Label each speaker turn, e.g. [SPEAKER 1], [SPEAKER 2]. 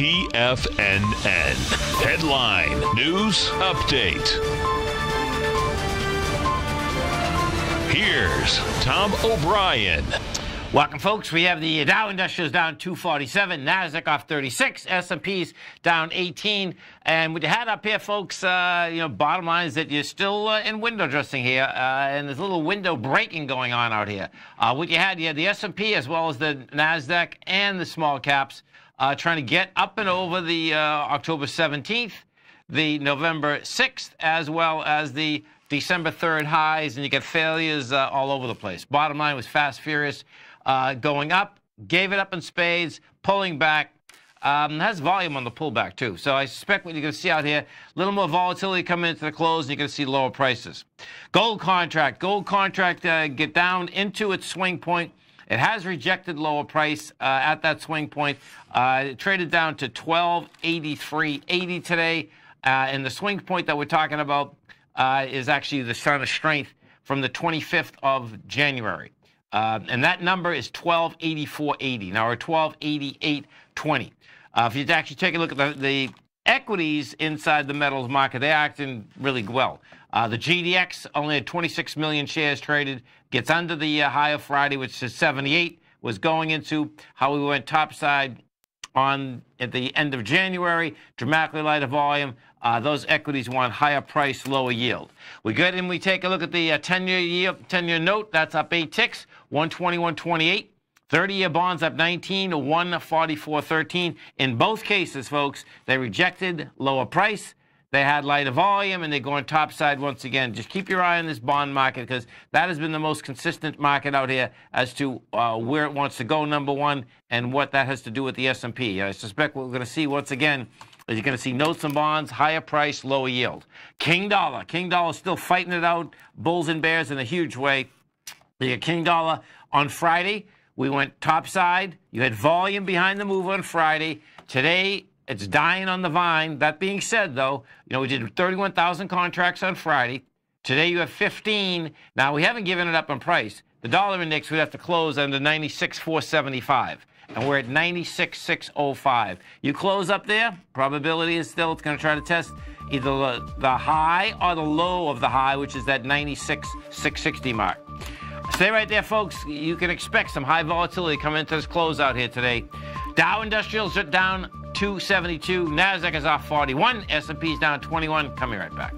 [SPEAKER 1] TFNN. Headline News Update. Here's Tom O'Brien.
[SPEAKER 2] Welcome, folks. We have the Dow Industrials down 247, Nasdaq off 36, S&P's down 18. And what you had up here, folks, uh, you know, bottom line is that you're still uh, in window dressing here, uh, and there's a little window breaking going on out here. Uh, what you had, you had the S&P as well as the Nasdaq and the small caps uh, trying to get up and over the uh, October 17th, the November 6th, as well as the December 3rd highs, and you get failures all over the place. Bottom line was fast, furious uh, going up, gave it up in spades, pulling back. Um, has volume on the pullback too. So I suspect what you're going to see out here, a little more volatility coming into the close, and you're going to see lower prices. Gold contract, gold contract uh, get down into its swing point. It has rejected lower price uh, at that swing point. Uh, it traded down to 1283.80 today. Uh, and the swing point that we're talking about uh, is actually the sign of strength from the 25th of January. Uh, and that number is 1284.80 now or 1288.20. Uh, if you actually take a look at the, the, equities inside the metals market, they're acting really well. Uh, the GDX only had 26 million shares traded, gets under the uh, high of Friday, which is 78, was going into how we went topside on at the end of January, dramatically lighter volume. Uh, those equities want higher price, lower yield. We go and we take a look at the uh, 10-year yield, 10-year note. That's up eight ticks, 121, 28. 30-year bonds up 19 to 144.13. In both cases, folks, they rejected lower price. They had lighter volume, and they're going topside once again. Just keep your eye on this bond market because that has been the most consistent market out here as to uh, where it wants to go, number one, and what that has to do with the S&P. I suspect what we're going to see once again is you're going to see notes and bonds, higher price, lower yield. King dollar. King dollar still fighting it out, bulls and bears in a huge way. The King dollar on Friday, we went topside. You had volume behind the move on Friday. Today, it's dying on the vine. That being said, though, you know, we did 31,000 contracts on Friday. Today you have 15. Now, we haven't given it up on price. The dollar index would have to close under 96,475 and we're at 96,605. You close up there, probability is still it's going to try to test either the, the high or the low of the high, which is that 96,660 mark. Stay right there, folks. You can expect some high volatility coming into this close out here today. Dow Industrials are down 272. NASDAQ is off 41. S&P is down 21. Coming right back.